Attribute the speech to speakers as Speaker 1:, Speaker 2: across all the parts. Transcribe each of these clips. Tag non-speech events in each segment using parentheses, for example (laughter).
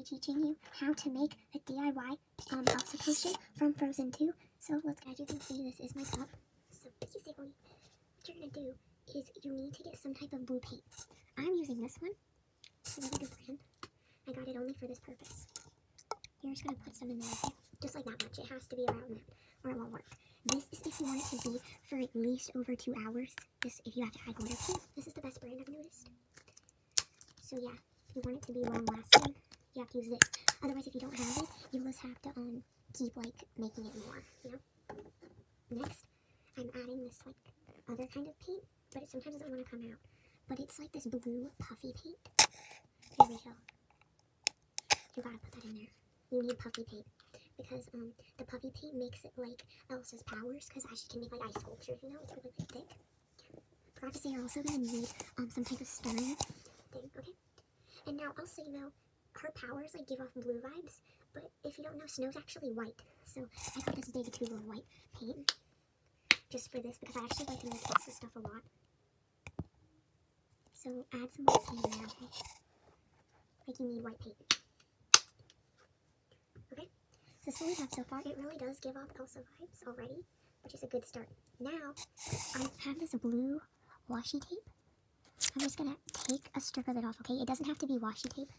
Speaker 1: be teaching you how to make a DIY um, potion from Frozen 2. So let's, as you can see, this is my cup. So basically, what you're going to do is you need to get some type of blue paint. I'm using this one. Really good brand. I got it only for this purpose. You're just going to put some in there, okay? Just like that much. It has to be around that, or it won't work. This is if you want it to be for at least over two hours. This if you have to add glitter paint. This is the best brand I've noticed. So yeah, if you want it to be long lasting, you have to use this. Otherwise, if you don't have it, you just have to um keep like making it more, you know? Next, I'm adding this like other kind of paint, but it sometimes doesn't want to come out. But it's like this blue puffy paint. Here we go. You gotta put that in there. You need puffy paint because um the puffy paint makes it like Elsa's powers because she can make like ice sculptures, you know, it's really, really thick. To say you're also gonna need um some type of stirrer thing, okay? And now also, you know, her powers like give off blue vibes, but if you don't know, Snow's actually white. So I got this big tube of white paint just for this because I actually like to mix Elsa stuff a lot. So add some white paint in there, okay? Like you need white paint. Okay, so this is what we have so far. It really does give off Elsa vibes already, which is a good start. Now, I have this blue washi tape. I'm just gonna take a strip of it off, okay? It doesn't have to be washi tape.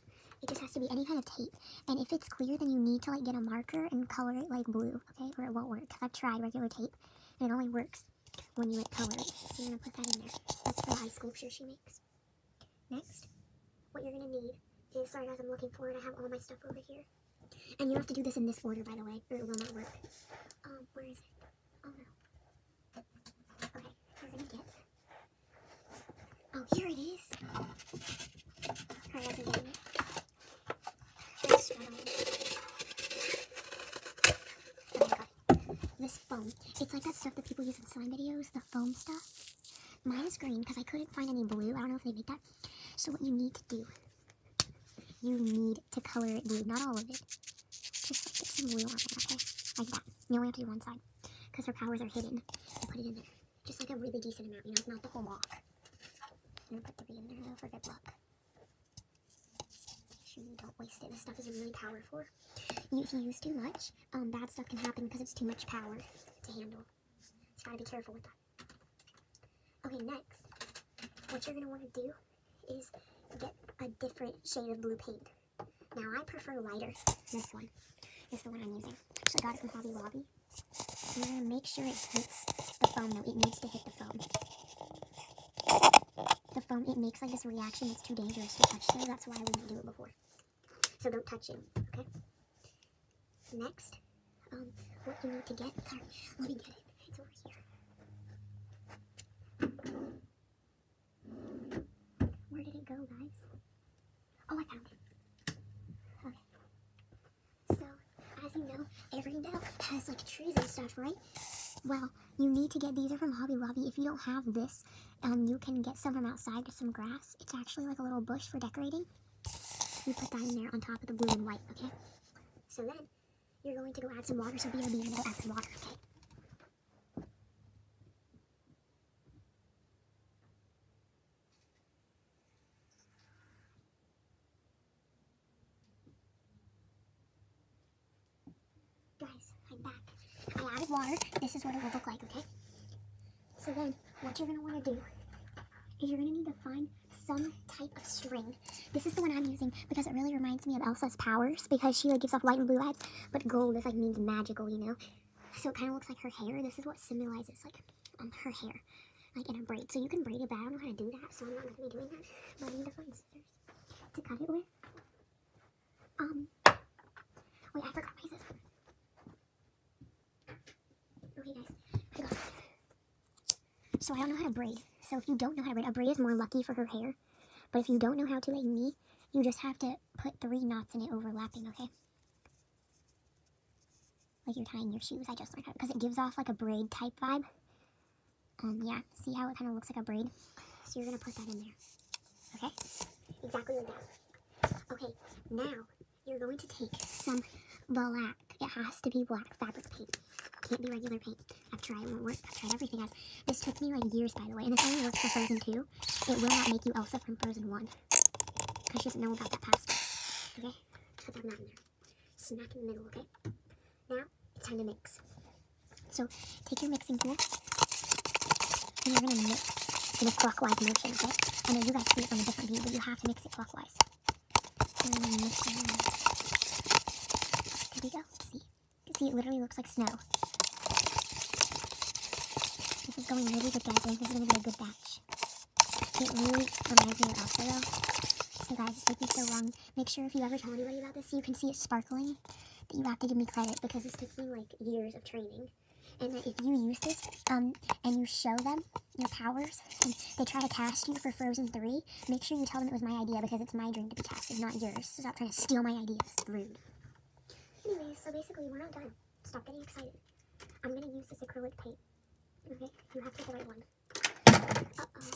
Speaker 1: It just has to be any kind of tape. And if it's clear, then you need to like get a marker and color it like blue, okay? Or it won't work, because I've tried regular tape, and it only works when you like color it. So you're gonna put that in there. That's for the ice sculpture she makes. Next, what you're gonna need is, sorry guys, I'm looking for it. I have all my stuff over here. And you have to do this in this order, by the way, or it will not work. Um, where is it? Oh no. Okay, gonna get. Oh, here it is. Struggling. Okay, it. This foam. It's like that stuff that people use in slime videos, the foam stuff. Mine is green because I couldn't find any blue. I don't know if they make that. So what you need to do, you need to color it blue. Not all of it. Just like get some blue on it, okay? Like that. You only have to do one side. Because her powers are hidden. You put it in there. Just like a really decent amount, you know, not the whole block. I'm gonna put three in there for good luck. You don't waste it. This stuff is really powerful. If you use too much, um, bad stuff can happen because it's too much power to handle. So gotta be careful with that. Okay, next, what you're gonna want to do is get a different shade of blue paint. Now I prefer lighter. This one is the one I'm using. Actually got it from Hobby Lobby. You're gonna make sure it hits the foam though. It needs to hit the foam. The foam, it makes like this reaction. It's too dangerous to touch though. That's why we didn't do it before. So don't touch it, okay? Next, um, what you need to get, sorry, let me get it. It's over here. Where did it go, guys? Oh, I found it. Okay. So, as you know, Arendelle has like trees and stuff, right? Well, you need to get these are from Hobby Lobby. If you don't have this, um, you can get some from outside, some grass. It's actually like a little bush for decorating. You put that in there on top of the blue and white, okay? So then, you're going to go add some water. So BRB, you're gonna add some water, okay? Guys, I'm back. I added water. This is what it will look like, okay? So then, what you're gonna want to do is you're gonna need to find some type of string. This is the one I'm using because it really reminds me of Elsa's powers because she like gives off white and blue vibes, but gold is like means magical, you know? So it kind of looks like her hair. This is what symbolizes like um, her hair, like in a braid. So you can braid it, but I don't know how to do that, so I'm not gonna be doing that. But I need to find scissors to cut it with. Um, wait, I forgot my scissors. Okay, guys, I got. So I don't know how to braid. So if you don't know how to braid, a braid is more lucky for her hair. But if you don't know how to like me, you just have to put three knots in it overlapping, okay? Like you're tying your shoes. I just learned how because it gives off like a braid type vibe. Um, yeah, see how it kind of looks like a braid? So you're gonna put that in there, okay? Exactly like that. Okay, now you're going to take some black. It has to be black fabric paint. Can't be regular paint. I've tried, it won't work. I've tried everything else. This took me like years, by the way, and this only works for Frozen 2. It will not make you Elsa from Frozen 1. Because she doesn't know about that past. Okay? Put that in there. Smack in the middle, okay? Now, it's time to mix. So, take your mixing tool, and you're going to mix in a clockwise motion, okay? I know you guys see it from a different view, but you have to mix it clockwise. There we go. See? See, it literally looks like snow. Is going really good, guys. I think this is going to be a good batch. It really reminds me of Elsa, though. So, guys, it's taking so long. Make sure if you ever tell anybody about this, you can see it sparkling, that you have to give me credit because took me like years of training. And that if you use this um, and you show them your powers and they try to cast you for Frozen 3, make sure you tell them it was my idea because it's my dream to be casted, not yours. So stop trying to steal my ideas. Rude. Anyways, so basically, we're not done. Stop getting excited. I'm going to use this acrylic paint. Okay? You have to the right one. Uh-oh.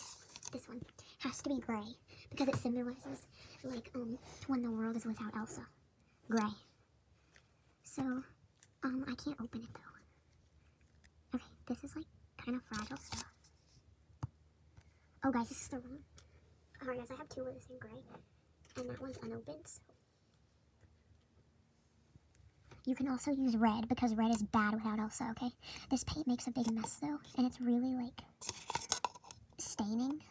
Speaker 1: This one has to be gray because it symbolizes, like, um, when the world is without Elsa. Gray. So, um, I can't open it, though. Okay, this is, like, kind of fragile stuff. Oh, guys, this is the wrong. Alright, guys, I have two of this in gray. And that one's unopened, so you can also use red because red is bad without Elsa, okay? This paint makes a big mess though, and it's really like staining.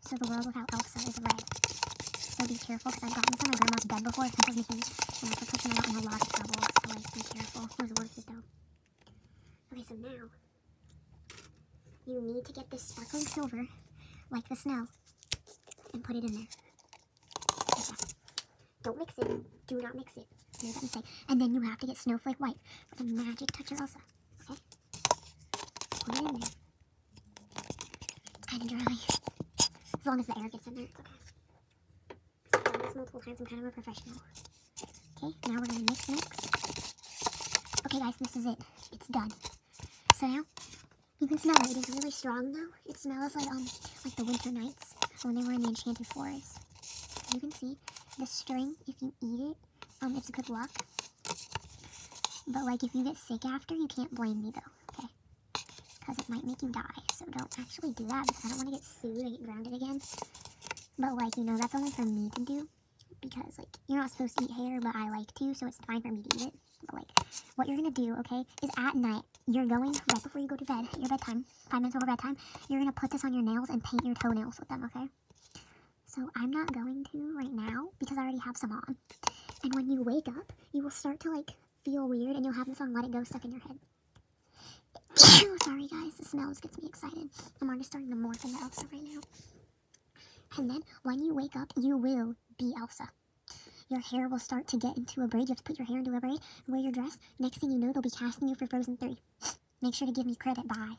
Speaker 1: So the world without Elsa is red. So be careful because I've gotten this on my grandma's bed before because of Mickey, and that's what puts me in a lot of trouble. So like be careful. It was worth it though. Okay, so now you need to get this sparkling silver, like the snow, and put it in there. That. Don't mix it. Do not mix it. Made that mistake. And then you have to get snowflake white with a magic touch of Elsa. Okay? Put it in there. It's kind of dry. As long as the air gets in there, it's okay. I've done this multiple times. I'm kind of a professional. Okay, now we're gonna mix, mix. Okay, guys, this is it. It's done. So now you can smell it. It is really strong, though. It smells like um like the winter nights when they were in the enchanted forest. You can see the string. If you eat it, um, it's good luck. But like, if you get sick after, you can't blame me though. Okay? Because it might make you die. So don't actually do that because I don't want to get sued and get grounded again. But like, you know, that's only for me to do because like you're not supposed to eat hair, but I like to, so it's fine for me to eat it. But like, what you're gonna do, okay, is at night you're going right before you go to bed, your bedtime, five minutes before bedtime. You're gonna put this on your nails and paint your toenails with them, okay? So I'm not going to right now because I already have some on. And when you wake up, you will start to like feel weird and you'll have this song Let It Go stuck in your head. (coughs) oh, Sorry guys, the smells gets me excited. I'm already starting to morph into Elsa right now. And then when you wake up, you will be Elsa. Your hair will start to get into a braid. You have to put your hair into a braid, and wear your dress. Next thing you know, they'll be casting you for Frozen 3. Make sure to give me credit. Bye.